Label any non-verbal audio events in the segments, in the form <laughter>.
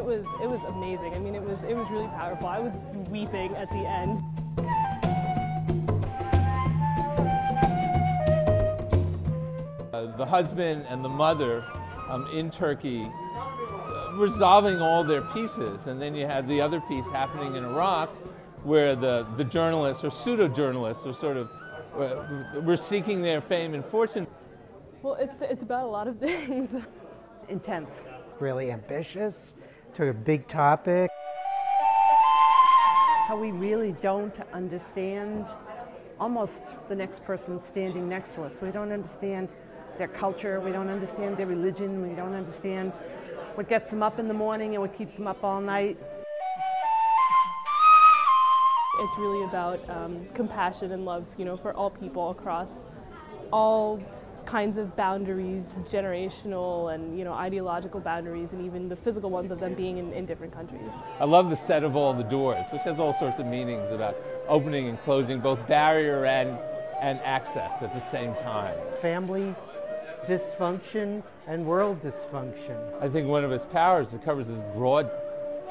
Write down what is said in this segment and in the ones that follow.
it was it was amazing. I mean, it was it was really powerful. I was weeping at the end. Uh, the husband and the mother um, in Turkey uh, resolving all their pieces, and then you had the other piece happening in Iraq, where the, the journalists or pseudo journalists are sort of uh, were seeking their fame and fortune. Well, it's it's about a lot of <laughs> things. Intense. Really ambitious, took a big topic. How we really don't understand almost the next person standing next to us. We don't understand their culture, we don't understand their religion, we don't understand what gets them up in the morning and what keeps them up all night. It's really about um, compassion and love, you know, for all people across all kinds of boundaries, generational and you know ideological boundaries, and even the physical ones of them being in, in different countries. I love the set of all the doors, which has all sorts of meanings about opening and closing, both barrier and and access at the same time. Family dysfunction and world dysfunction. I think one of his powers that covers this broad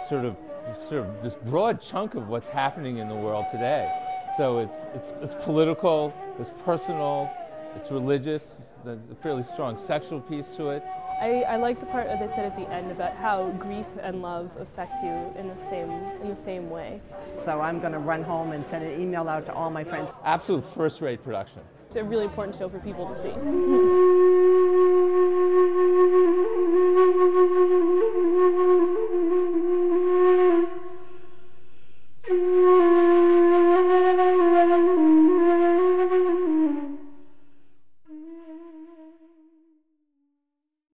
sort of sort of this broad chunk of what's happening in the world today. So it's it's, it's political, it's personal, it's religious, it's a fairly strong sexual piece to it. I, I like the part that said at the end about how grief and love affect you in the same in the same way. So I'm going to run home and send an email out to all my friends. Absolute first-rate production. It's a really important show for people to see. <laughs>